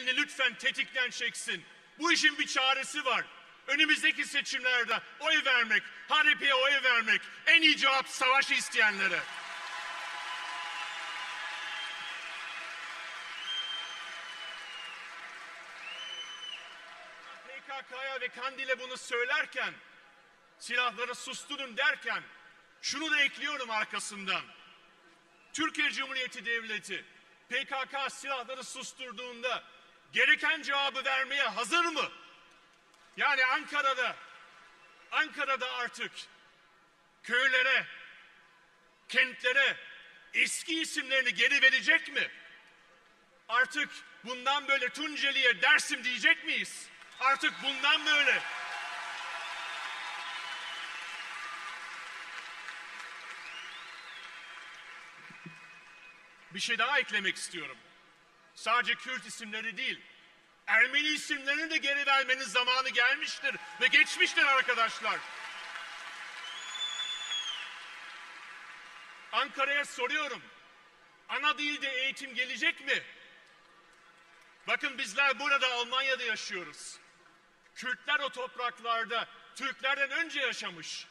elini lütfen tetikten çeksin. Bu işin bir çaresi var. Önümüzdeki seçimlerde oy vermek, HDP'ye oy vermek en iyi cevap savaşı isteyenlere. PKK'ya ve Kandil'e bunu söylerken, silahları susturun derken, şunu da ekliyorum arkasından. Türkiye Cumhuriyeti Devleti PKK silahları susturduğunda gereken cevabı vermeye hazır mı? Yani Ankara'da Ankara'da artık köylere, kentlere eski isimlerini geri verecek mi? Artık bundan böyle Tunceli'ye Dersim diyecek miyiz? Artık bundan böyle bir şey daha eklemek istiyorum. Sadece Kürt isimleri değil, Ermeni isimlerini de geri vermenin zamanı gelmiştir ve geçmiştir arkadaşlar. Ankara'ya soruyorum. Ana dilde eğitim gelecek mi? Bakın bizler burada Almanya'da yaşıyoruz. Kürtler o topraklarda Türklerden önce yaşamış.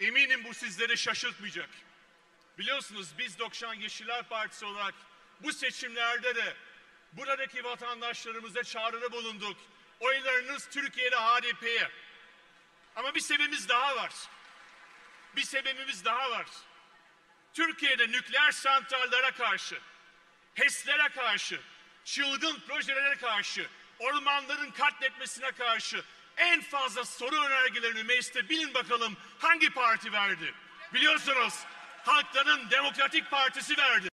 Eminim bu sizleri şaşırtmayacak. Biliyorsunuz biz 90 Yeşiller Partisi olarak bu seçimlerde de buradaki vatandaşlarımıza çağrıda bulunduk. Oylarınız Türkiye'de HDP'ye. Ama bir sebebimiz daha var. Bir sebebimiz daha var. Türkiye'de nükleer santrallere karşı, HES'lere karşı, çılgın projelere karşı, ormanların katletmesine karşı en fazla soru önergelerini mecliste bilin bakalım hangi parti verdi? Biliyorsunuz Halkların Demokratik Partisi verdi.